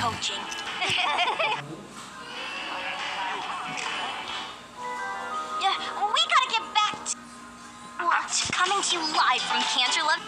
coaching. yeah, we gotta get back to... What? Coming to you live from Canterlot.